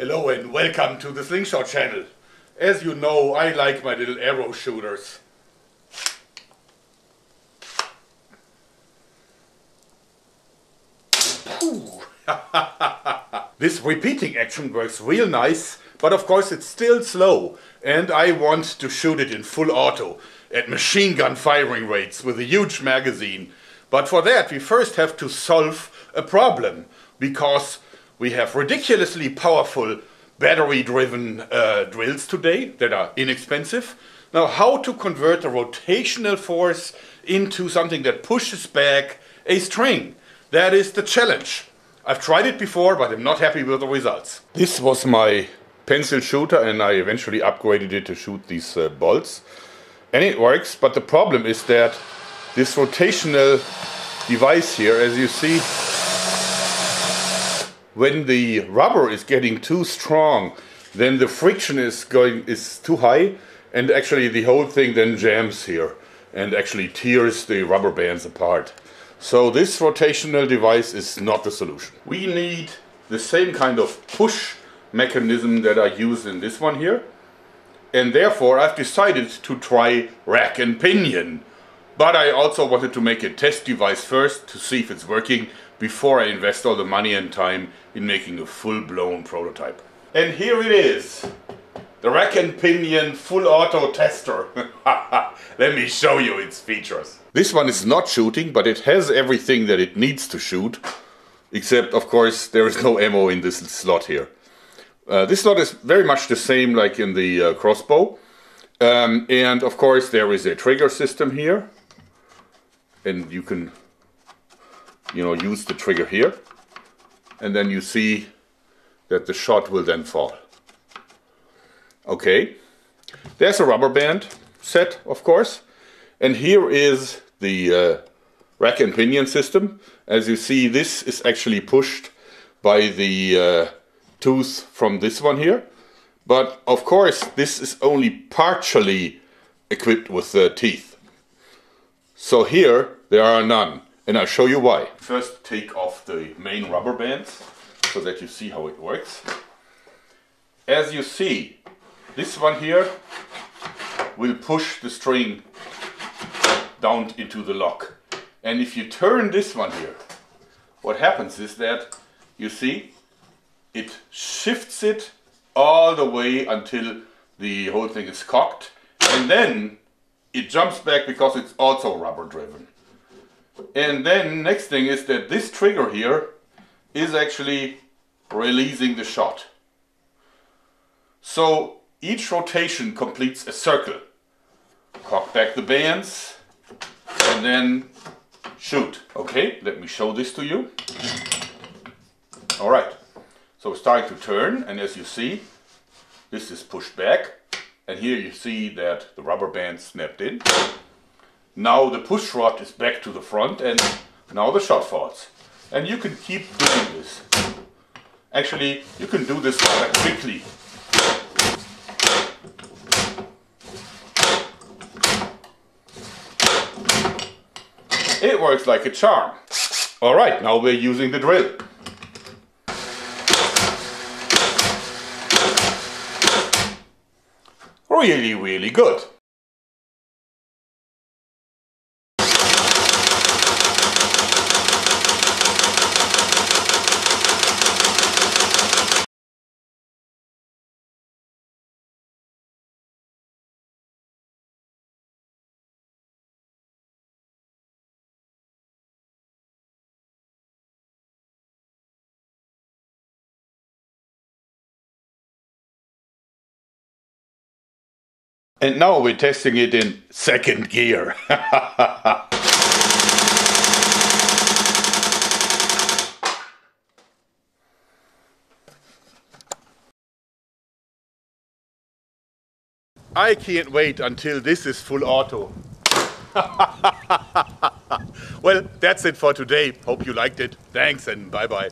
Hello and welcome to the Slingshot channel. As you know, I like my little arrow shooters. this repeating action works real nice, but of course it's still slow and I want to shoot it in full auto at machine gun firing rates with a huge magazine. But for that we first have to solve a problem because we have ridiculously powerful battery driven uh, drills today that are inexpensive. Now how to convert a rotational force into something that pushes back a string. That is the challenge. I've tried it before, but I'm not happy with the results. This was my pencil shooter and I eventually upgraded it to shoot these uh, bolts. And it works, but the problem is that this rotational device here, as you see, when the rubber is getting too strong, then the friction is going is too high, and actually the whole thing then jams here and actually tears the rubber bands apart. So this rotational device is not the solution. We need the same kind of push mechanism that I use in this one here. And therefore I've decided to try rack and pinion. But I also wanted to make a test device first to see if it's working before I invest all the money and time in making a full-blown prototype. And here it is. The rack and pinion full auto tester. Let me show you its features. This one is not shooting, but it has everything that it needs to shoot. Except, of course, there is no ammo in this slot here. Uh, this slot is very much the same like in the uh, crossbow. Um, and of course there is a trigger system here. And you can, you know, use the trigger here. And then you see that the shot will then fall. Okay, there's a rubber band set, of course. And here is the uh, rack and pinion system. As you see, this is actually pushed by the uh, tooth from this one here. But of course, this is only partially equipped with uh, teeth. So here, there are none. And I'll show you why. First, take off the main rubber bands so that you see how it works. As you see, this one here will push the string down into the lock. And if you turn this one here, what happens is that, you see, it shifts it all the way until the whole thing is cocked. And then it jumps back because it's also rubber driven. And then next thing is that this trigger here is actually releasing the shot. So each rotation completes a circle. Cock back the bands, and then shoot. Okay, let me show this to you. All right, so starting to turn, and as you see, this is pushed back, and here you see that the rubber band snapped in. Now the push rod is back to the front, and now the shot falls. And you can keep doing this. Actually, you can do this rather quickly It works like a charm. Alright, now we're using the drill. Really, really good. And now we're testing it in second gear. I can't wait until this is full auto. well, that's it for today. Hope you liked it. Thanks and bye bye.